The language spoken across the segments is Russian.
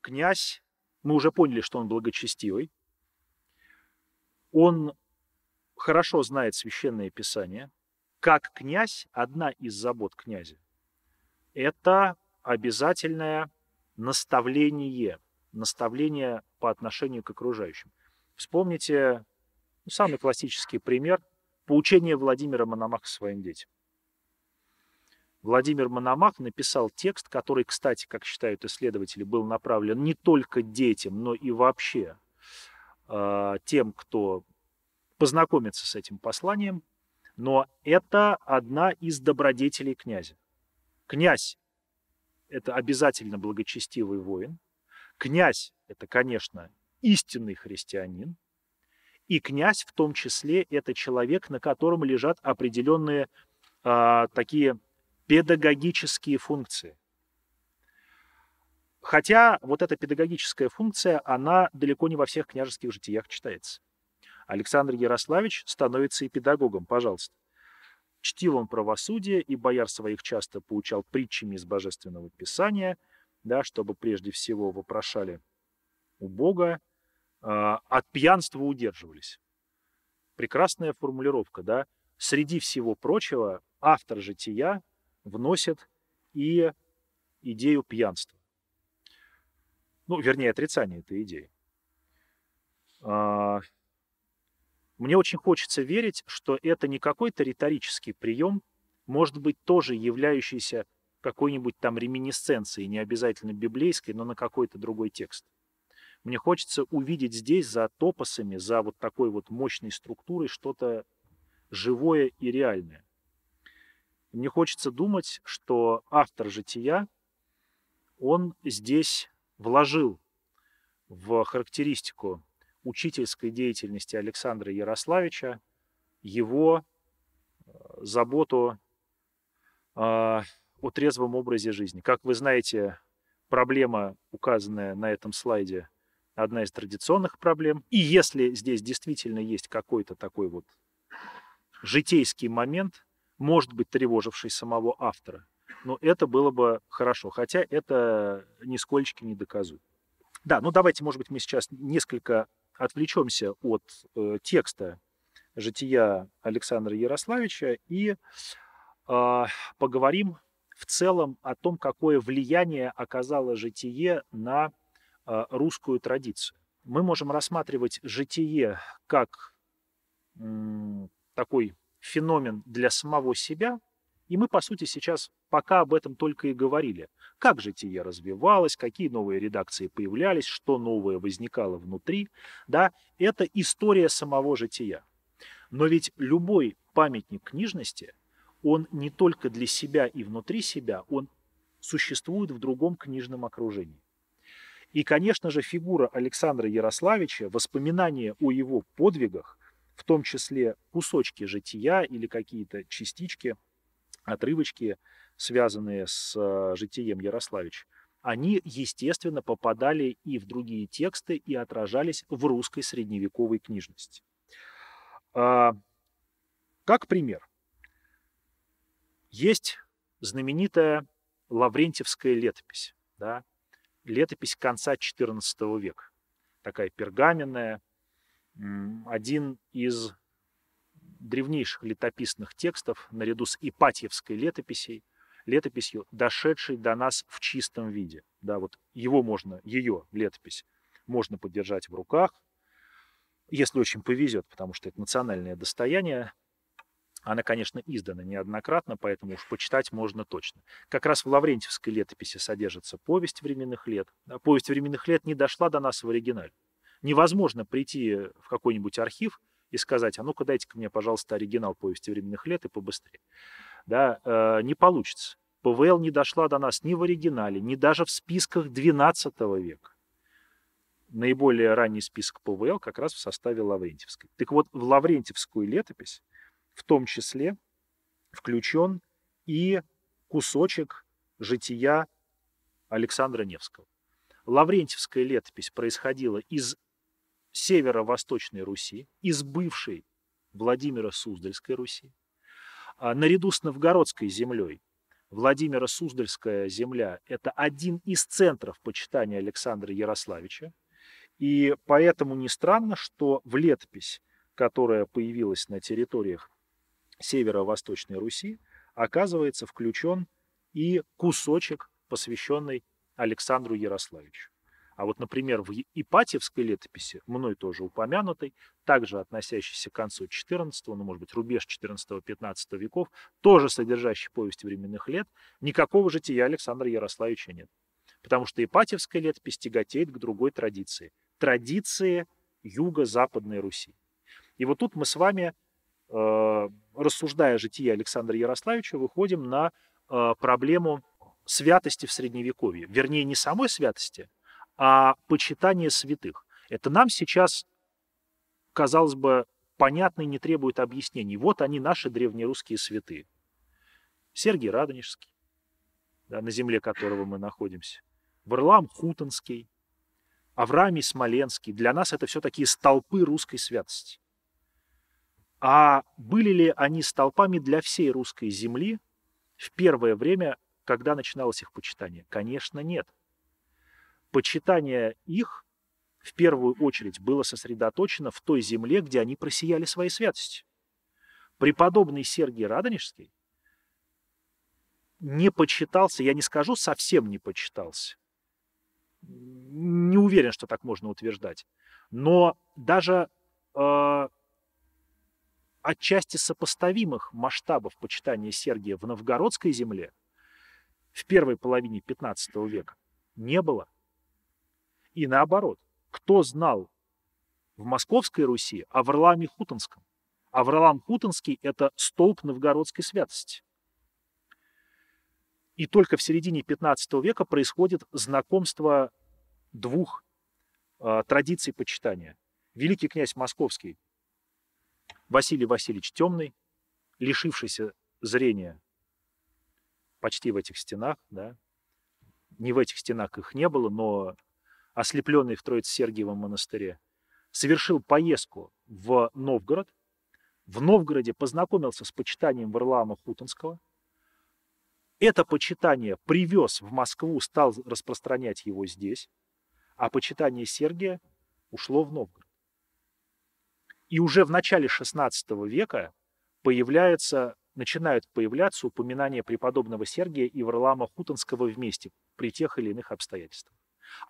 князь, мы уже поняли, что он благочестивый, он хорошо знает священное писание. Как князь, одна из забот князя – это обязательное наставление, наставление по отношению к окружающим. Вспомните самый классический пример – поучение Владимира Мономаха своим детям. Владимир Мономах написал текст, который, кстати, как считают исследователи, был направлен не только детям, но и вообще э, тем, кто познакомится с этим посланием. Но это одна из добродетелей князя. Князь – это обязательно благочестивый воин. Князь – это, конечно, истинный христианин. И князь в том числе – это человек, на котором лежат определенные э, такие педагогические функции. Хотя вот эта педагогическая функция, она далеко не во всех княжеских житиях читается. Александр Ярославич становится и педагогом, пожалуйста. Чтил он правосудие, и бояр своих часто поучал притчами из Божественного Писания, да, чтобы прежде всего вопрошали у Бога, э, от пьянства удерживались. Прекрасная формулировка, да. Среди всего прочего, автор жития вносит и идею пьянства. Ну, вернее, отрицание этой идеи. А, мне очень хочется верить, что это не какой-то риторический прием, может быть, тоже являющийся какой-нибудь там реминисценцией, не обязательно библейской, но на какой-то другой текст. Мне хочется увидеть здесь за топосами, за вот такой вот мощной структурой что-то живое и реальное. Мне хочется думать, что автор «Жития», он здесь вложил в характеристику учительской деятельности Александра Ярославича его э, заботу э, о трезвом образе жизни. Как вы знаете, проблема, указанная на этом слайде, одна из традиционных проблем. И если здесь действительно есть какой-то такой вот житейский момент, может быть, тревоживший самого автора. Но это было бы хорошо, хотя это нисколько не доказует. Да, ну давайте, может быть, мы сейчас несколько отвлечемся от э, текста жития Александра Ярославича и э, поговорим в целом о том, какое влияние оказало житие на э, русскую традицию. Мы можем рассматривать житие как м, такой феномен для самого себя, и мы, по сути, сейчас пока об этом только и говорили. Как житие развивалось, какие новые редакции появлялись, что новое возникало внутри. Да, это история самого жития. Но ведь любой памятник книжности, он не только для себя и внутри себя, он существует в другом книжном окружении. И, конечно же, фигура Александра Ярославича, воспоминания о его подвигах, в том числе кусочки жития или какие-то частички, отрывочки, связанные с э, житием Ярославича, они, естественно, попадали и в другие тексты и отражались в русской средневековой книжности. А, как пример, есть знаменитая Лаврентьевская летопись, да, летопись конца XIV века, такая пергаменная, один из древнейших летописных текстов, наряду с Ипатьевской летописью, летописью, дошедшей до нас в чистом виде. Да, вот его можно, ее летопись можно подержать в руках, если очень повезет, потому что это национальное достояние. Она, конечно, издана неоднократно, поэтому уж почитать можно точно. Как раз в Лаврентьевской летописи содержится повесть временных лет. Повесть временных лет не дошла до нас в оригинале невозможно прийти в какой-нибудь архив и сказать, а ну-ка дайте-ка мне, пожалуйста, оригинал повести временных лет и побыстрее. Да, э, не получится. ПВЛ не дошла до нас ни в оригинале, ни даже в списках XII века. Наиболее ранний список ПВЛ как раз в составе Лаврентьевской. Так вот, в Лаврентьевскую летопись в том числе включен и кусочек жития Александра Невского. Лаврентьевская летопись происходила из северо-восточной Руси, из бывшей Владимира Суздальской Руси, а наряду с новгородской землей Владимира Суздальская земля – это один из центров почитания Александра Ярославича. И поэтому не странно, что в летопись, которая появилась на территориях северо-восточной Руси, оказывается включен и кусочек, посвященный Александру Ярославичу. А вот, например, в Ипатьевской летописи, мной тоже упомянутой, также относящейся к концу XIV, ну, может быть, рубеж XIV-XV веков, тоже содержащий повесть временных лет, никакого жития Александра Ярославича нет. Потому что Ипатьевская летопись тяготеет к другой традиции. Традиции юго-западной Руси. И вот тут мы с вами, э, рассуждая житие Александра Ярославича, выходим на э, проблему святости в Средневековье. Вернее, не самой святости, а почитание святых. Это нам сейчас, казалось бы, понятно и не требует объяснений. Вот они, наши древнерусские святые. Сергий Радонежский, да, на земле которого мы находимся, Варлам Хутонский, Авраамий Смоленский. Для нас это все такие столпы русской святости. А были ли они столпами для всей русской земли в первое время, когда начиналось их почитание? Конечно, нет почитание их в первую очередь было сосредоточено в той земле, где они просияли своей святостью. Преподобный Сергий Радонежский не почитался, я не скажу, совсем не почитался. Не уверен, что так можно утверждать. Но даже э, отчасти сопоставимых масштабов почитания Сергия в новгородской земле в первой половине 15 века не было. И наоборот, кто знал в Московской Руси о Варлааме Хутонском? А Варлаам Хутонский – это столб новгородской святости. И только в середине 15 века происходит знакомство двух э, традиций почитания. Великий князь Московский Василий Васильевич Темный, лишившийся зрения почти в этих стенах, да, не в этих стенах их не было, но ослепленный в Троице-Сергиевом монастыре, совершил поездку в Новгород. В Новгороде познакомился с почитанием Варлаама Хутонского. Это почитание привез в Москву, стал распространять его здесь, а почитание Сергия ушло в Новгород. И уже в начале XVI века появляется, начинают появляться упоминания преподобного Сергия и Варлаама Хутонского вместе при тех или иных обстоятельствах.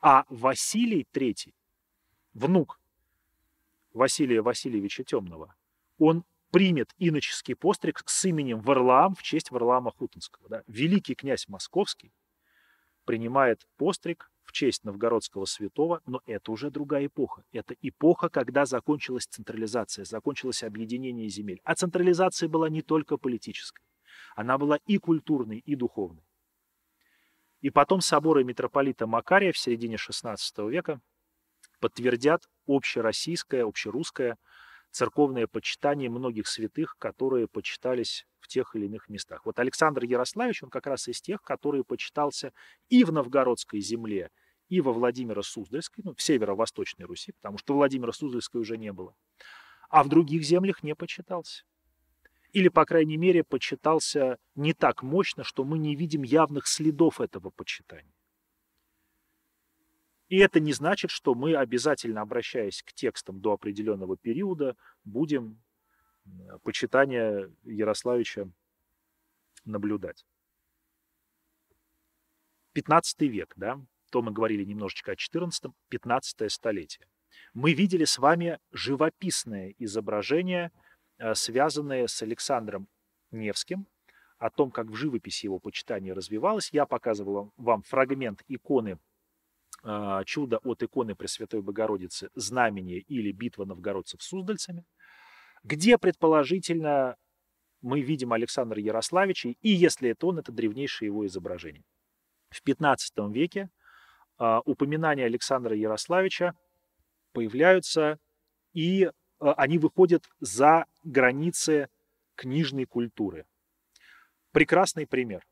А Василий III, внук Василия Васильевича Темного, он примет иноческий постриг с именем Варлаам в честь Варлаама Хутинского. Да? Великий князь Московский принимает постриг в честь новгородского святого, но это уже другая эпоха. Это эпоха, когда закончилась централизация, закончилось объединение земель. А централизация была не только политической, она была и культурной, и духовной. И потом соборы митрополита Макария в середине XVI века подтвердят общероссийское, общерусское церковное почитание многих святых, которые почитались в тех или иных местах. Вот Александр Ярославич, он как раз из тех, который почитался и в Новгородской земле, и во Владимиро-Суздальской, ну, в северо-восточной Руси, потому что Владимира-Суздальской уже не было, а в других землях не почитался или, по крайней мере, почитался не так мощно, что мы не видим явных следов этого почитания. И это не значит, что мы обязательно, обращаясь к текстам до определенного периода, будем почитание Ярославича наблюдать. 15 век, да, то мы говорили немножечко о 14 15 столетие. Мы видели с вами живописное изображение – Э, связанные с Александром Невским, о том, как в живописи его почитание развивалось. Я показывал вам фрагмент иконы э, чудо от иконы Пресвятой Богородицы «Знамение» или «Битва новгородцев с суздальцами», где, предположительно, мы видим Александра Ярославича, и если это он, это древнейшее его изображение. В XV веке э, упоминания Александра Ярославича появляются и Э, они выходят за границы книжной культуры. Прекрасный пример.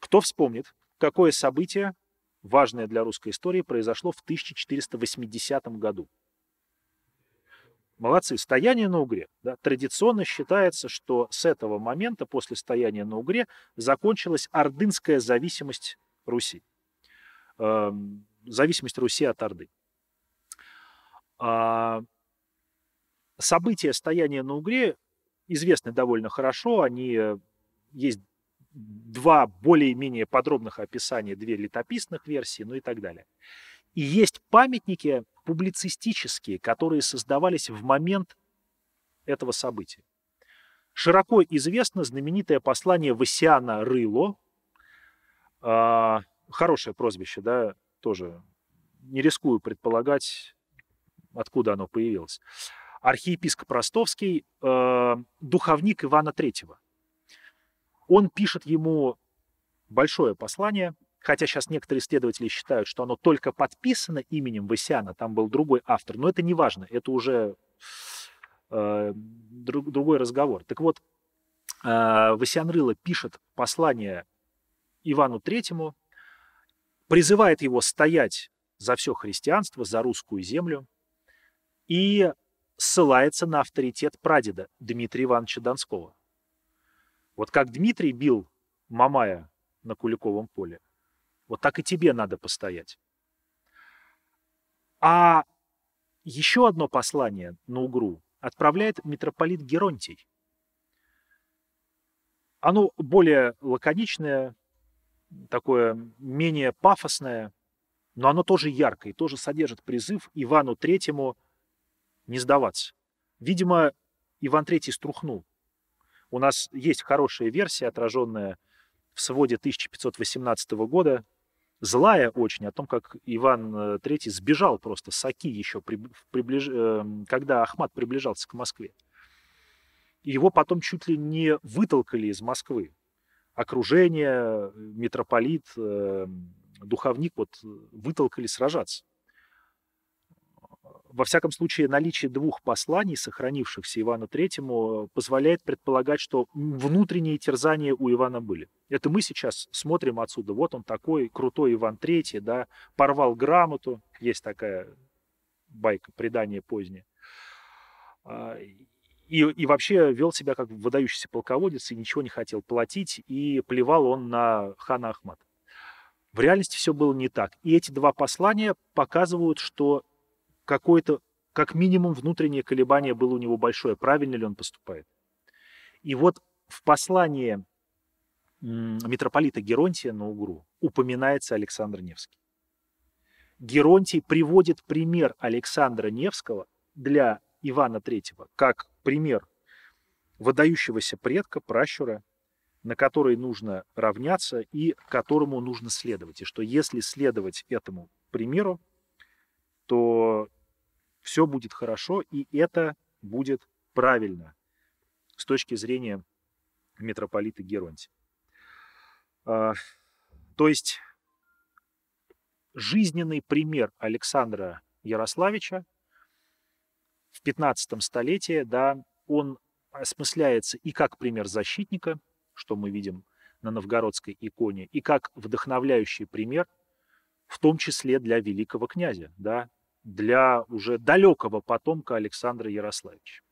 Кто вспомнит, какое событие, важное для русской истории, произошло в 1480 году? Молодцы. Стояние на Угре. Да, традиционно считается, что с этого момента, после стояния на Угре, закончилась ордынская зависимость Руси. Э, зависимость Руси от Орды. А, события стояния на Угре известны довольно хорошо. Они э, есть два более-менее подробных описания, две летописных версии, ну и так далее. И есть памятники публицистические, которые создавались в момент этого события. Широко известно знаменитое послание Васиана Рыло. А, хорошее прозвище, да, тоже не рискую предполагать, откуда оно появилось. Архиепископ Ростовский, э, духовник Ивана Третьего. Он пишет ему большое послание, хотя сейчас некоторые исследователи считают, что оно только подписано именем Васяна, там был другой автор, но это не важно, это уже э, друг, другой разговор. Так вот, э, Васян Рыло пишет послание Ивану Третьему, призывает его стоять за все христианство, за русскую землю, и ссылается на авторитет прадеда Дмитрия Ивановича Донского. Вот как Дмитрий бил Мамая на Куликовом поле, вот так и тебе надо постоять. А еще одно послание на Угру отправляет митрополит Геронтий. Оно более лаконичное, такое менее пафосное, но оно тоже яркое, тоже содержит призыв Ивану Третьему не сдаваться. Видимо, Иван Третий струхнул. У нас есть хорошая версия, отраженная в своде 1518 года, злая очень, о том, как Иван III сбежал просто с Аки еще, приближ... Эм, когда Ахмат приближался к Москве. Его потом чуть ли не вытолкали из Москвы. Окружение, митрополит, эм, духовник вот вытолкали сражаться во всяком случае, наличие двух посланий, сохранившихся Ивану Третьему, позволяет предполагать, что внутренние терзания у Ивана были. Это мы сейчас смотрим отсюда. Вот он такой крутой Иван Третий, да, порвал грамоту. Есть такая байка, предание позднее. А, и, и вообще вел себя как выдающийся полководец и ничего не хотел платить, и плевал он на хана Ахмата. В реальности все было не так. И эти два послания показывают, что какое-то, как минимум, внутреннее колебание было у него большое, правильно ли он поступает. И вот в послании митрополита Геронтия на Угру упоминается Александр Невский. Геронтий приводит пример Александра Невского для Ивана III как пример выдающегося предка, пращура, на который нужно равняться и которому нужно следовать. И что если следовать этому примеру, то все будет хорошо, и это будет правильно с точки зрения митрополита Геронтия. А, то есть жизненный пример Александра Ярославича в 15 столетии, да, он осмысляется и как пример защитника, что мы видим на новгородской иконе, и как вдохновляющий пример, в том числе для великого князя, да, для уже далекого потомка Александра Ярославича.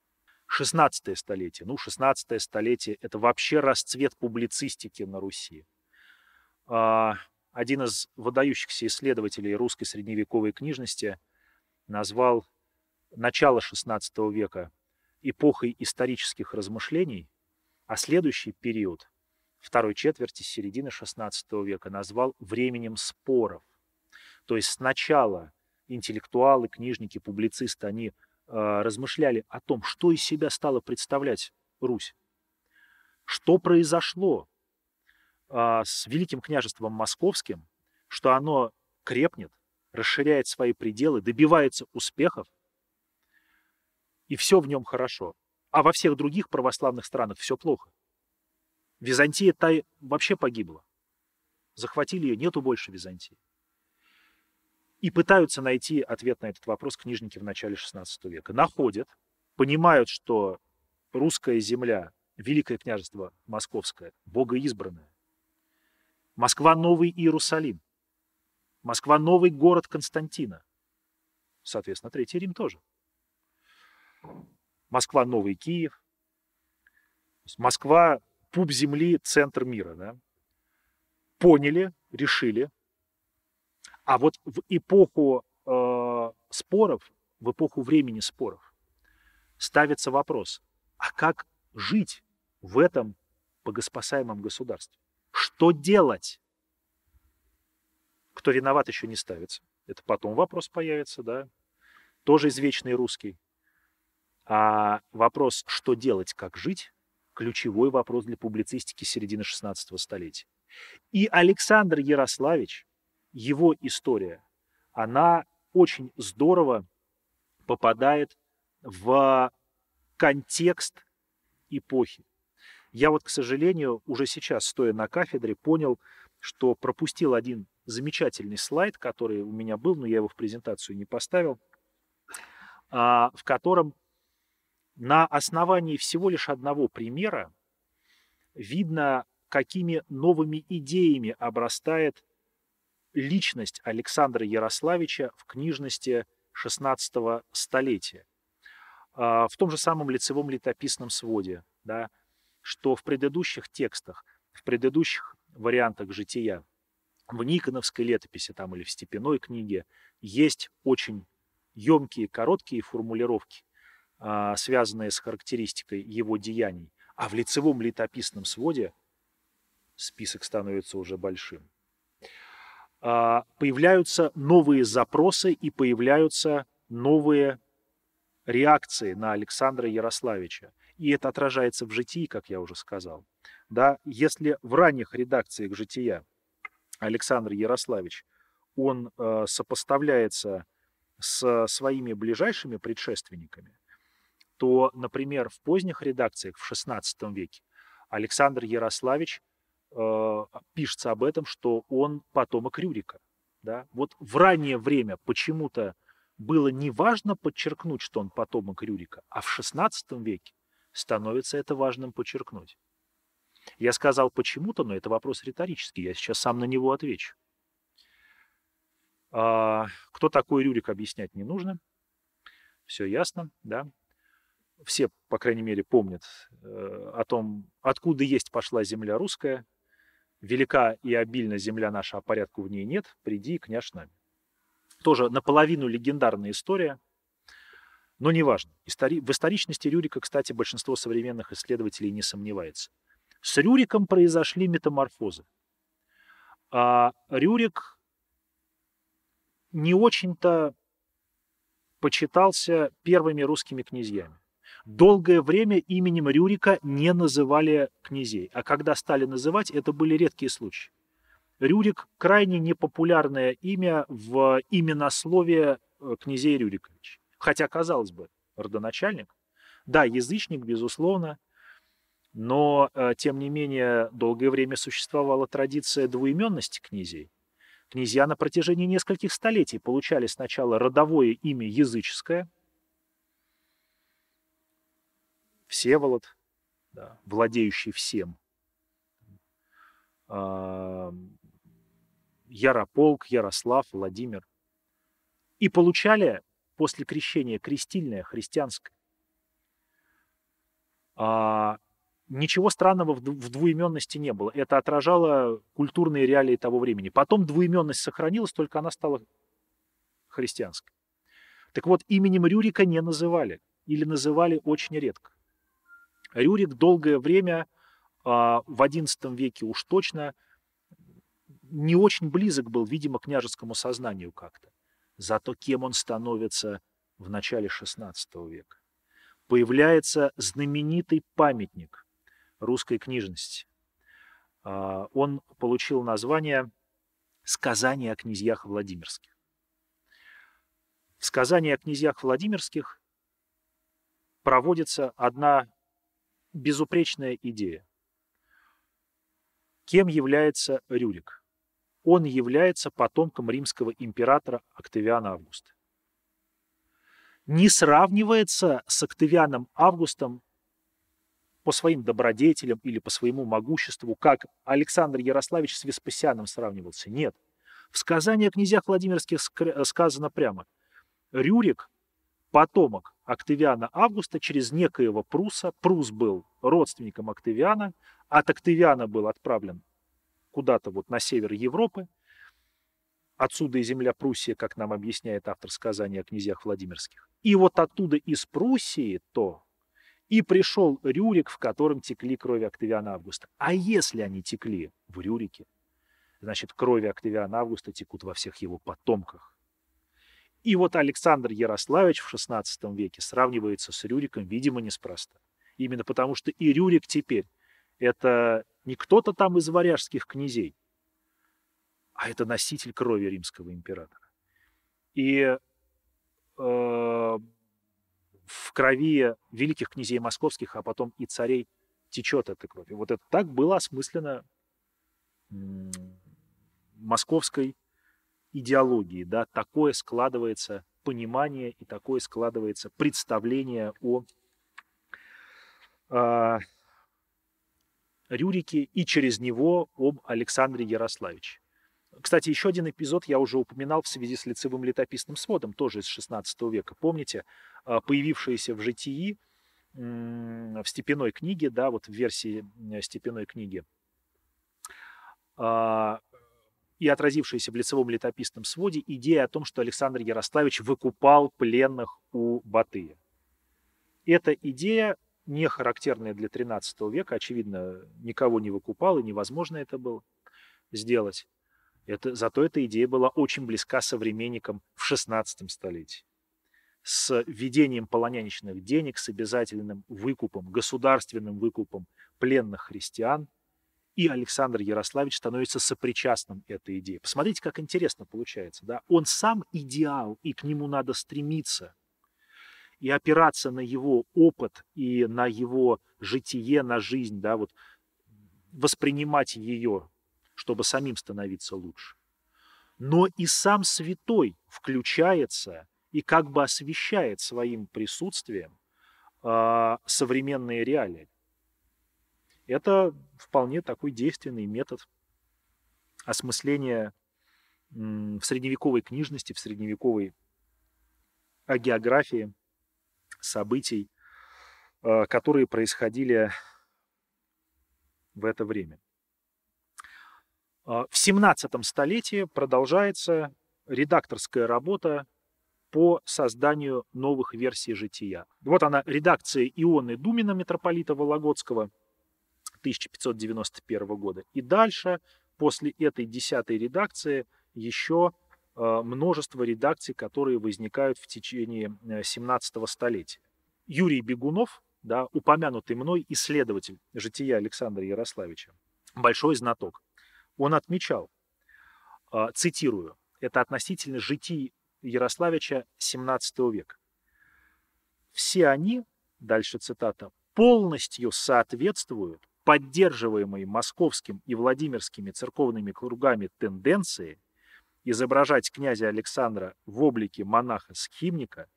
16 столетие. Ну, 16 столетие – это вообще расцвет публицистики на Руси. А, один из выдающихся исследователей русской средневековой книжности назвал начало XVI века эпохой исторических размышлений, а следующий период, второй четверти середины XVI века, назвал временем споров. То есть сначала интеллектуалы, книжники, публицисты, они э, размышляли о том, что из себя стала представлять Русь. Что произошло э, с Великим княжеством Московским, что оно крепнет, расширяет свои пределы, добивается успехов, и все в нем хорошо. А во всех других православных странах все плохо. Византия та вообще погибла. Захватили ее, нету больше Византии. И пытаются найти ответ на этот вопрос книжники в начале XVI века. Находят, понимают, что русская земля, Великое княжество Московское, богоизбранное. Москва – новый Иерусалим. Москва – новый город Константина. Соответственно, Третий Рим тоже. Москва, Новый Киев. Москва, пуп земли, центр мира. Да? Поняли, решили. А вот в эпоху э, споров, в эпоху времени споров, ставится вопрос, а как жить в этом богоспасаемом государстве? Что делать? Кто виноват, еще не ставится. Это потом вопрос появится, да. Тоже извечный русский. А вопрос, что делать, как жить, ключевой вопрос для публицистики середины 16 столетия. И Александр Ярославич, его история, она очень здорово попадает в контекст эпохи. Я вот, к сожалению, уже сейчас, стоя на кафедре, понял, что пропустил один замечательный слайд, который у меня был, но я его в презентацию не поставил, а, в котором на основании всего лишь одного примера видно, какими новыми идеями обрастает личность Александра Ярославича в книжности XVI столетия. А, в том же самом лицевом летописном своде, да, что в предыдущих текстах, в предыдущих вариантах жития, в Никоновской летописи там, или в Степеной книге есть очень емкие, короткие формулировки, а, связанные с характеристикой его деяний. А в лицевом летописном своде список становится уже большим. А, появляются новые запросы и появляются новые реакции на Александра Ярославича. И это отражается в житии, как я уже сказал. Да, если в ранних редакциях жития Александр Ярославич, он э, сопоставляется с своими ближайшими предшественниками, то, например, в поздних редакциях в XVI веке Александр Ярославич э, пишется об этом, что он потомок Рюрика. Да? Вот в раннее время почему-то было неважно подчеркнуть, что он потомок Рюрика, а в XVI веке становится это важным подчеркнуть. Я сказал почему-то, но это вопрос риторический, я сейчас сам на него отвечу. А, кто такой Рюрик, объяснять не нужно. Все ясно, да. Все, по крайней мере, помнят э, о том, откуда есть пошла земля русская. Велика и обильна земля наша, а порядку в ней нет. Приди, княж нами тоже наполовину легендарная история, но неважно. Истори... В историчности Рюрика, кстати, большинство современных исследователей не сомневается. С Рюриком произошли метаморфозы. А Рюрик не очень-то почитался первыми русскими князьями. Долгое время именем Рюрика не называли князей, а когда стали называть, это были редкие случаи. Рюрик – крайне непопулярное имя в именословие э, князей Рюрикович. Хотя, казалось бы, родоначальник. Да, язычник, безусловно, но, э, тем не менее, долгое время существовала традиция двуименности князей. Князья на протяжении нескольких столетий получали сначала родовое имя языческое, Всеволод, да, владеющий всем, Ярополк, Ярослав, Владимир. И получали после крещения крестильное христианское. А, ничего странного в двуименности не было. Это отражало культурные реалии того времени. Потом двуименность сохранилась, только она стала христианской. Так вот, именем Рюрика не называли или называли очень редко. Рюрик долгое время, а, в XI веке уж точно, не очень близок был, видимо, княжескому сознанию как-то. Зато кем он становится в начале XVI века? Появляется знаменитый памятник русской книжности. А, он получил название «Сказание о князьях Владимирских». В сказании о князьях Владимирских проводится одна безупречная идея. Кем является Рюрик? он является потомком римского императора Октавиана Августа. Не сравнивается с Октавианом Августом по своим добродетелям или по своему могуществу, как Александр Ярославич с Веспасианом сравнивался. Нет. В сказании о князьях Владимирских сказано прямо. Рюрик – потомок Октавиана Августа через некоего Пруса. Прус был родственником Октавиана. От Октавиана был отправлен куда-то вот на север Европы. Отсюда и земля Пруссия, как нам объясняет автор сказания о князьях Владимирских. И вот оттуда из Пруссии то и пришел Рюрик, в котором текли крови Октавиана Августа. А если они текли в Рюрике, значит, крови Октавиана Августа текут во всех его потомках. И вот Александр Ярославич в XVI веке сравнивается с Рюриком, видимо, неспроста. Именно потому, что и Рюрик теперь это не кто-то там из варяжских князей, а это носитель крови римского императора. И э, в крови великих князей московских, а потом и царей течет эта кровь. И вот это так было осмысленно московской идеологии, да, такое складывается понимание и такое складывается представление о э, Рюрике и через него об Александре Ярославиче. Кстати, еще один эпизод я уже упоминал в связи с лицевым летописным сводом, тоже из XVI века. Помните, а, появившиеся в житии в степенной книге, да, вот в версии степенной книги, а, и отразившаяся в лицевом летописном своде идея о том, что Александр Ярославич выкупал пленных у Батыя. Эта идея не характерная для XIII века, очевидно, никого не выкупал, и невозможно это было сделать. Это, зато эта идея была очень близка современникам в XVI столетии. С введением полоняничных денег, с обязательным выкупом, государственным выкупом пленных христиан, и Александр Ярославич становится сопричастным этой идее. Посмотрите, как интересно получается. Да? Он сам идеал, и к нему надо стремиться. И опираться на его опыт и на его житие, на жизнь, да, вот, воспринимать ее чтобы самим становиться лучше. Но и сам святой включается и как бы освещает своим присутствием э, современные реалии. Это вполне такой действенный метод осмысления в средневековой книжности, в средневековой географии событий, а, которые происходили в это время. А, в 17 столетии продолжается редакторская работа по созданию новых версий жития. Вот она, редакция Ионы Думина, митрополита Вологодского, 1591 года. И дальше, после этой десятой редакции, еще а, множество редакций, которые возникают в течение 17 э, столетия. Юрий Бегунов, да, упомянутый мной исследователь жития Александра Ярославича, большой знаток он отмечал, а, цитирую, это относительно житий Ярославича XVII века. Все они, дальше цитата, полностью соответствуют поддерживаемой московским и владимирскими церковными кругами тенденции изображать князя Александра в облике монаха-схимника,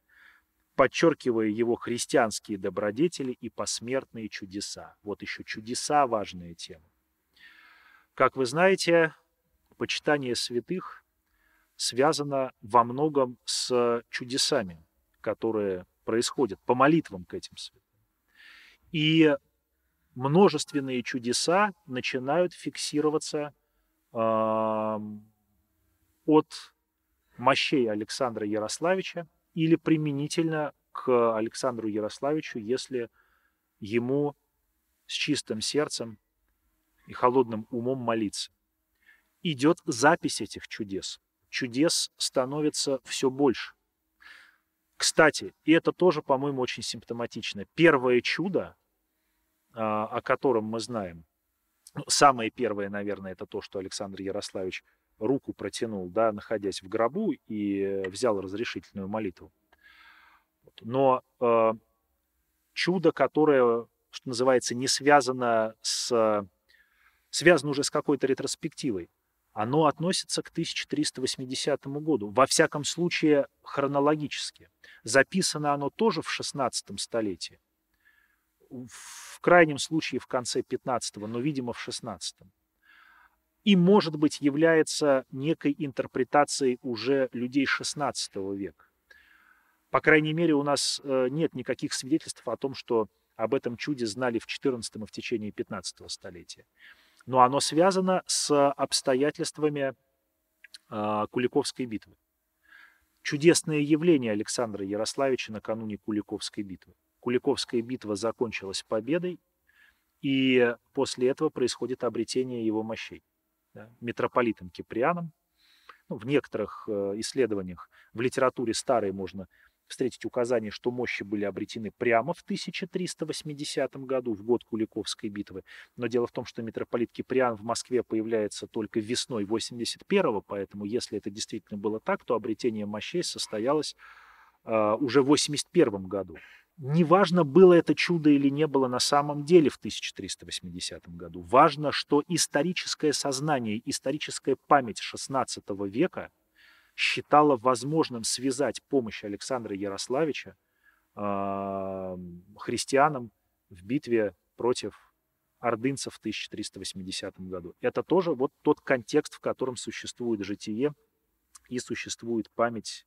подчеркивая его христианские добродетели и посмертные чудеса. Вот еще чудеса – важная тема. Как вы знаете, почитание святых связано во многом с чудесами, которые происходят по молитвам к этим святым. И множественные чудеса начинают фиксироваться э, от мощей Александра Ярославича или применительно к Александру Ярославичу, если ему с чистым сердцем и холодным умом молиться. Идет запись этих чудес. Чудес становится все больше. Кстати, и это тоже, по-моему, очень симптоматично. Первое чудо, о котором мы знаем, ну, самое первое, наверное, это то, что Александр Ярославич руку протянул, да, находясь в гробу, и взял разрешительную молитву. Но э, чудо, которое, что называется, не связано с связано уже с какой-то ретроспективой, оно относится к 1380 году, во всяком случае хронологически. Записано оно тоже в 16 столетии, в крайнем случае в конце 15 но, видимо, в 16 и, может быть, является некой интерпретацией уже людей XVI века. По крайней мере, у нас э, нет никаких свидетельств о том, что об этом чуде знали в XIV и в течение XV столетия. Но оно связано с обстоятельствами э, Куликовской битвы. Чудесное явление Александра Ярославича накануне Куликовской битвы. Куликовская битва закончилась победой, и после этого происходит обретение его мощей. Да, митрополитом Киприаном. Ну, в некоторых э, исследованиях в литературе старой можно встретить указание, что мощи были обретены прямо в 1380 году, в год Куликовской битвы. Но дело в том, что митрополит Киприан в Москве появляется только весной 81-го, поэтому если это действительно было так, то обретение мощей состоялось э, уже в 81 году. Неважно, было это чудо или не было на самом деле в 1380 году. Важно, что историческое сознание, историческая память XVI века считала возможным связать помощь Александра Ярославича э, христианам в битве против ордынцев в 1380 году. Это тоже вот тот контекст, в котором существует житие и существует память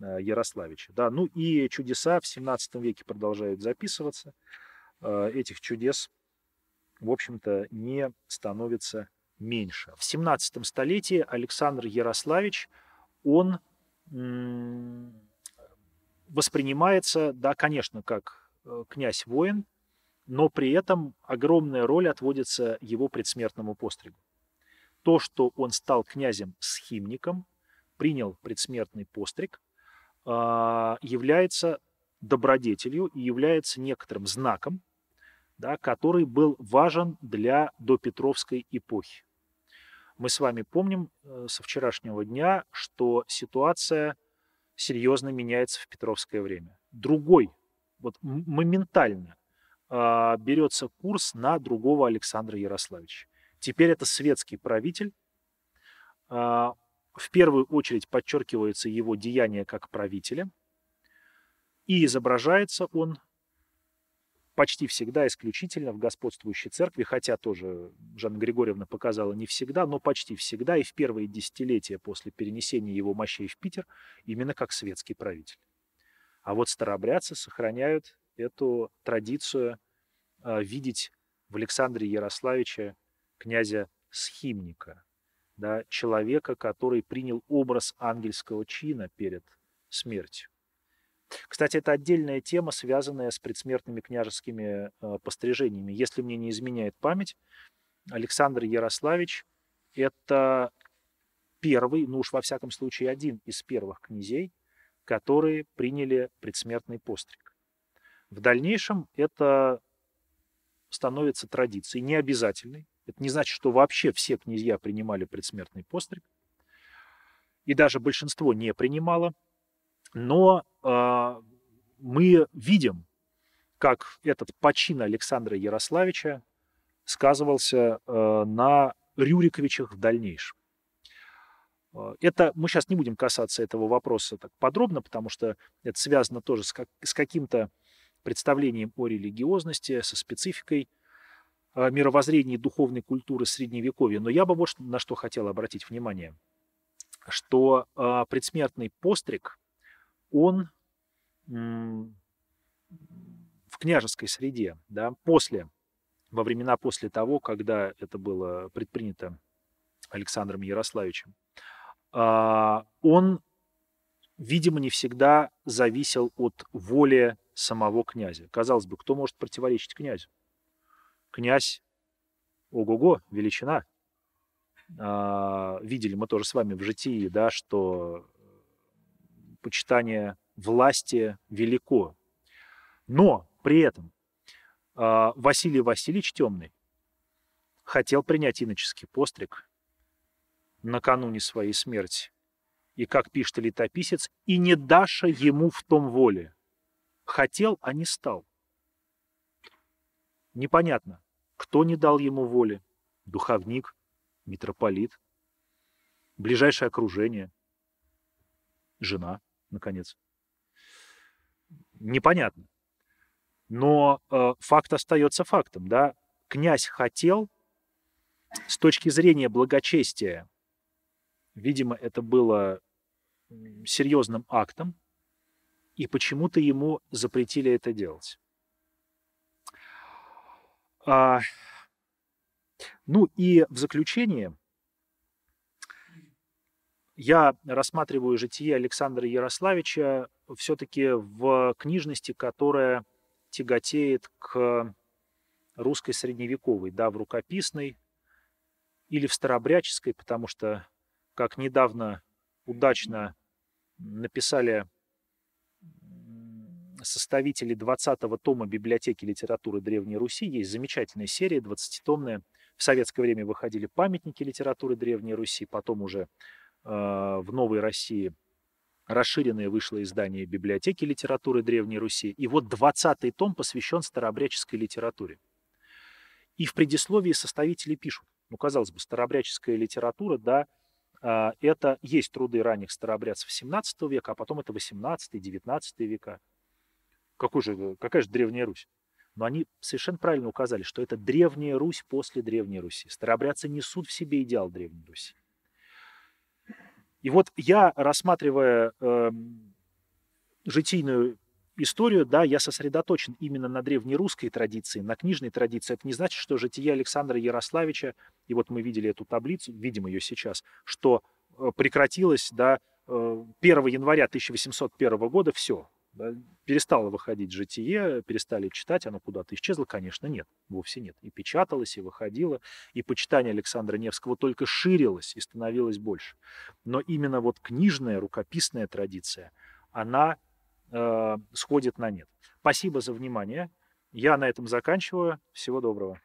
Ярославича. Да, ну и чудеса в 17 веке продолжают записываться. Э, этих чудес, в общем-то, не становится меньше. В 17 столетии Александр Ярославич, он воспринимается, да, конечно, как э, князь-воин, но при этом огромная роль отводится его предсмертному постригу. То, что он стал князем-схимником, принял предсмертный постриг, является добродетелью и является некоторым знаком, да, который был важен для допетровской эпохи. Мы с вами помним э, со вчерашнего дня, что ситуация серьезно меняется в Петровское время. Другой, вот моментально э, берется курс на другого Александра Ярославича. Теперь это светский правитель, э, в первую очередь подчеркивается его деяние как правителя, и изображается он почти всегда исключительно в господствующей церкви, хотя тоже Жанна Григорьевна показала не всегда, но почти всегда и в первые десятилетия после перенесения его мощей в Питер именно как светский правитель. А вот старообрядцы сохраняют эту традицию э, видеть в Александре Ярославиче князя Схимника, да, человека, который принял образ ангельского чина перед смертью. Кстати, это отдельная тема, связанная с предсмертными княжескими э, пострижениями. Если мне не изменяет память, Александр Ярославич – это первый, ну уж во всяком случае один из первых князей, которые приняли предсмертный постриг. В дальнейшем это становится традицией, не обязательной, это не значит, что вообще все князья принимали предсмертный постриг. И даже большинство не принимало. Но э, мы видим, как этот почин Александра Ярославича сказывался э, на Рюриковичах в дальнейшем. А, это мы сейчас не будем касаться этого вопроса так подробно, потому что это связано тоже с, как, с каким-то представлением о религиозности, со спецификой мировоззрения и духовной культуры Средневековья. Но я бы вот на что хотел обратить внимание, что э, предсмертный постриг, он в княжеской среде, да, после, во времена после того, когда это было предпринято Александром Ярославичем, э, он, видимо, не всегда зависел от воли самого князя. Казалось бы, кто может противоречить князю? Князь, ого-го, величина. А, видели мы тоже с вами в житии, да, что почитание власти велико. Но при этом а, Василий Васильевич Темный хотел принять иноческий постриг накануне своей смерти. И, как пишет летописец, и не Даша ему в том воле. Хотел, а не стал. Непонятно, кто не дал ему воли? Духовник, митрополит, ближайшее окружение, жена, наконец. Непонятно. Но э, факт остается фактом, да. Князь хотел с точки зрения благочестия, видимо, это было серьезным актом, и почему-то ему запретили это делать. А, ну и в заключение я рассматриваю житие Александра Ярославича все-таки в книжности, которая тяготеет к русской средневековой, да, в рукописной или в старообрядческой, потому что, как недавно удачно написали составители 20-го тома библиотеки литературы Древней Руси, есть замечательная серия, 20-томная. В советское время выходили памятники литературы Древней Руси, потом уже э, в Новой России расширенное вышло издание библиотеки литературы Древней Руси. И вот 20-й том посвящен старообрядческой литературе. И в предисловии составители пишут, ну, казалось бы, старообрядческая литература, да, а, это есть труды ранних старообрядцев 17 века, а потом это 18-19 века. Какой же, какая же Древняя Русь? Но они совершенно правильно указали, что это Древняя Русь после Древней Руси. Старообрядцы несут в себе идеал Древней Руси. И вот я, рассматривая э, житийную историю, да, я сосредоточен именно на древнерусской традиции, на книжной традиции. Это не значит, что житие Александра Ярославича, и вот мы видели эту таблицу, видим ее сейчас, что э, прекратилось, да, 1 э, января 1801 года все, да, перестало выходить житие, перестали читать, оно куда-то исчезло, конечно, нет, вовсе нет. И печаталось, и выходило, и почитание Александра Невского только ширилось и становилось больше. Но именно вот книжная, рукописная традиция, она э, сходит на нет. Спасибо за внимание. Я на этом заканчиваю. Всего доброго.